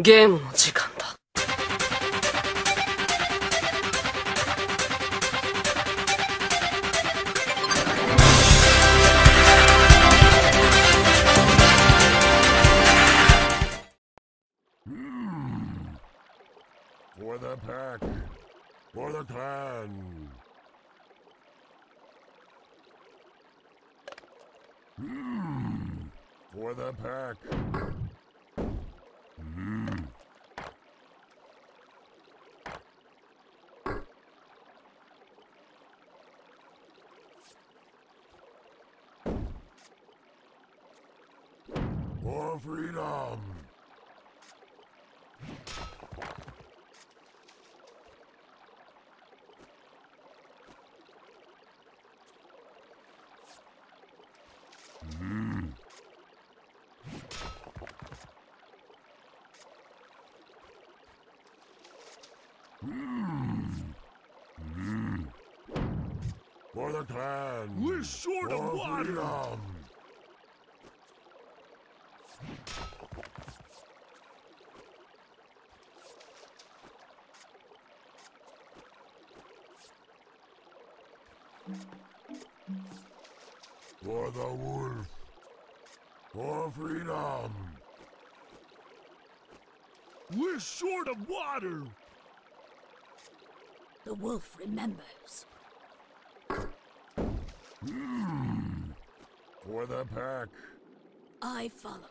ゲームの時間だ For the pack. For the clan. Hmm. For the pack. For freedom. Hmm. Hmm. Hmm. For the clan. We're short of water. freedom. For the wolf. For freedom. We're short of water. The wolf remembers. Hmm. For the pack. I follow.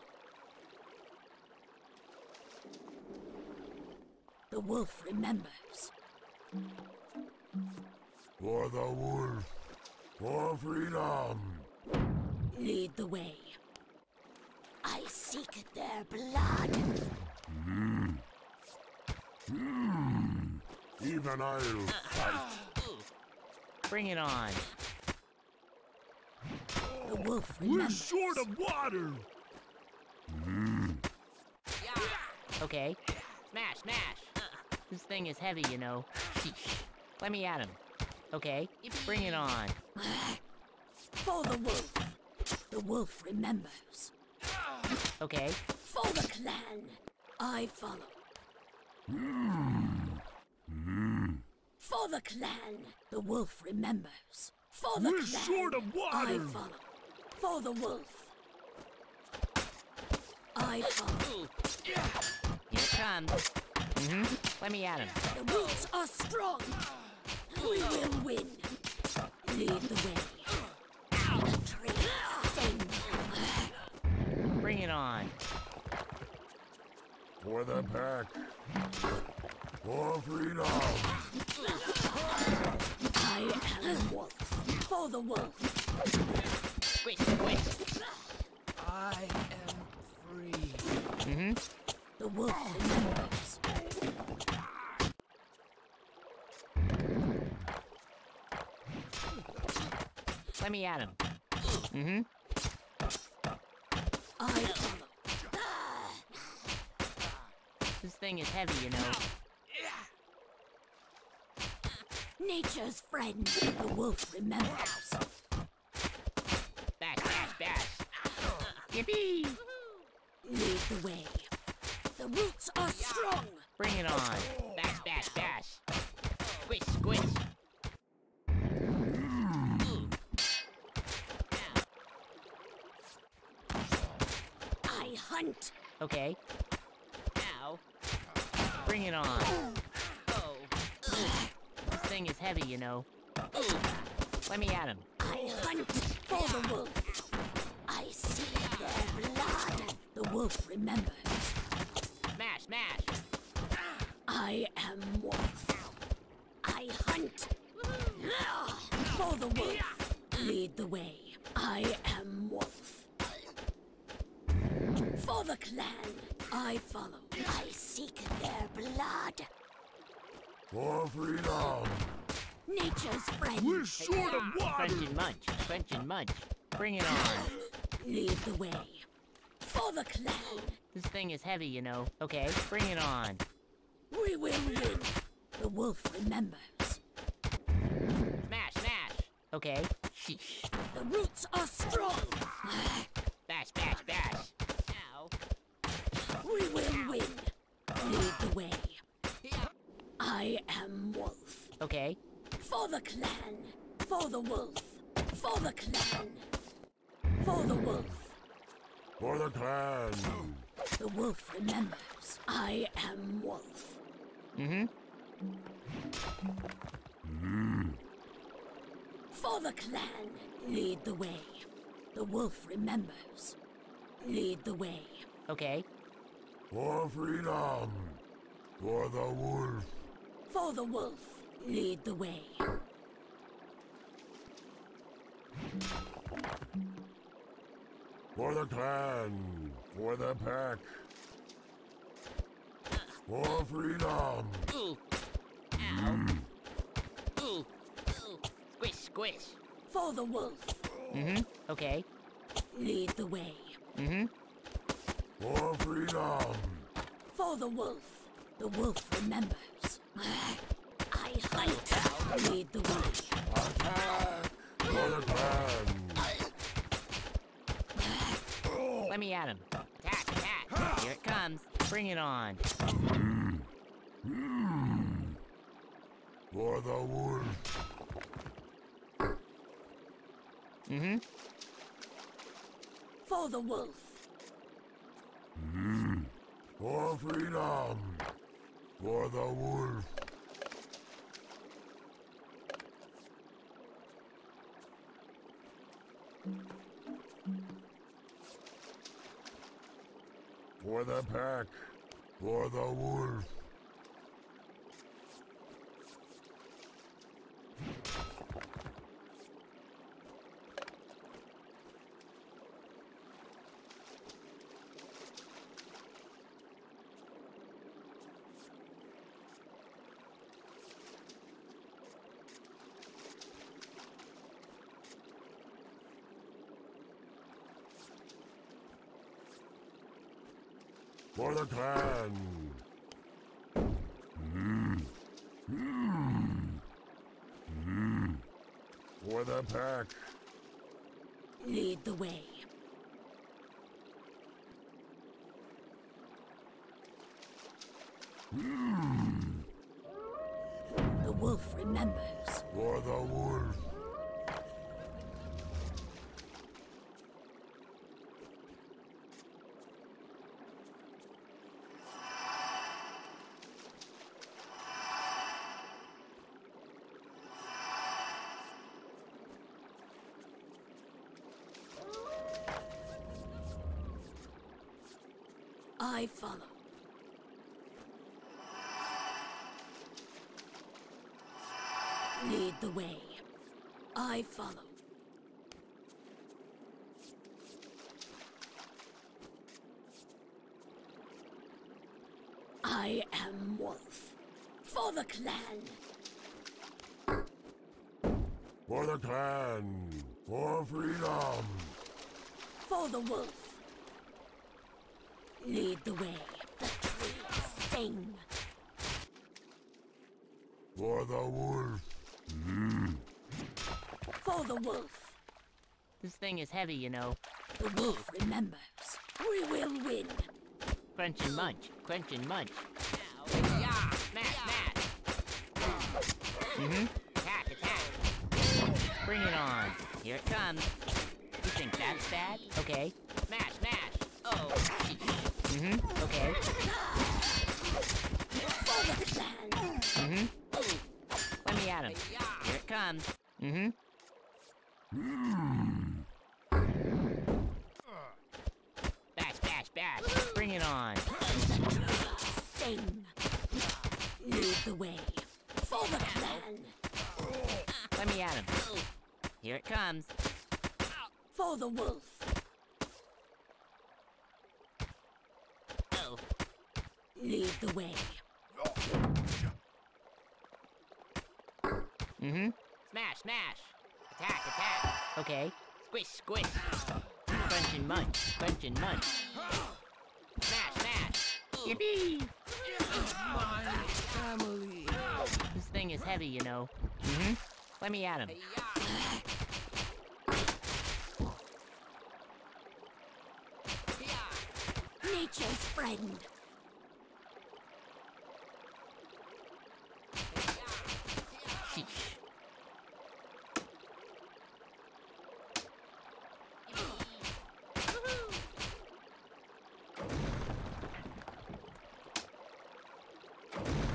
The wolf remembers. For the wolf. For freedom. Lead the way. I seek their blood. Hmm. Even I'll fight. Bring it on. The wolf We're short of water. Okay. Smash, smash. This thing is heavy, you know. Let me at him. Okay. Bring it on. For the wolf. The wolf remembers. Okay. For the clan. I follow. For the clan. The wolf remembers. For the We're clan. short of I follow. For the wolf. I follow. Here comes. Mm-hmm. Let me at him. The roots are strong. We will win. Lead the way. The trees sing. Bring it on. For the pack. For freedom. I am the wolf. For the wolf. Squish, squish. I am free. Mm-hmm. The wolf remembers. Let me at him. Mm-hmm. I. This thing is heavy, you know. Nature's friend. The wolf remembers. Bash, bash, bash. Yippee! Lead the way. The roots are strong. Bring it on. Bash, bash, bash. Squish, squish. I hunt. Okay. Ow. Bring it on. Oh. This thing is heavy, you know. Let me at him. I hunt for the wolf. I see their blood. The wolf remembers. Smash, smash. I am wolf. I hunt for the wolf. Lead the way. I am wolf. For the clan, I follow. I seek their blood. For freedom. Nature's friend. We're short of Crunch water. and munch, crunch and munch. Bring it on. Lead the way. For the clan, This thing is heavy, you know. Okay, bring it on. we will win. The wolf remembers. Smash, smash. Okay. Sheesh. The roots are strong. Bash, bash, bash. Ow. We will win. Lead the way. I am Wolf. Okay. For the clan. For the wolf. For the clan. For the wolf. For the clan. The wolf remembers. I am Wolf. Mm-hmm. For the clan. Lead the way. The wolf remembers. Lead the way. Okay. For freedom. For the wolf. For the wolf. Lead the way. For the clan. For the pack. For freedom. Ooh. Ow. Ooh. Ooh. Squish, squish. For the wolf. Mm-hmm. Okay. Lead the way. Mm-hmm. For freedom. For the wolf. The wolf remembers. I hunt. Lead the way. Attack. For the clan. Let me at him. Attack, attack. Here it comes. Bring it on. For the wolf. Mm-hmm. For the wolf. For freedom. For the wolf. For the pack. For the wolf. For the clan. Mm. Mm. Mm. For the pack. Lead the way. The wolf remembers. For the wolf. I follow. Lead the way. I follow. I am Wolf. For the clan. For the clan. For freedom. For the wolf. Lead the way. The trees sing. For the wolf. For the wolf. This thing is heavy, you know. The wolf remembers. We will win. Crunch and munch. Crunch and munch. Ow. Yeah. Smash, smash. Mm-hmm. Attack, attack. Bring it on. Here it comes. You think that's bad? Okay. Smash, smash. Oh. Mm-hmm. Okay. Mm-hmm. Let me at him. Here it comes. Mm-hmm. Bash, bash, bash. Bring it on. Sing. Lead the way. For the clan. Let me at him. Here it comes. For the wolf. Lead the way. Mm-hmm. Smash, smash. Attack, attack. Okay. Squish, squish. Crunch and munch. Crunch and munch. Smash, smash. Yippee! My family. This thing is heavy, you know. Mm-hmm. Let me at him. Nature's friend.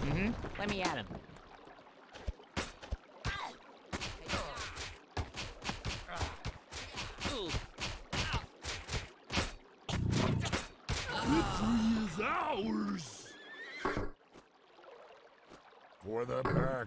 Mm-hmm. Let me at him. Victory is ours! For the pack.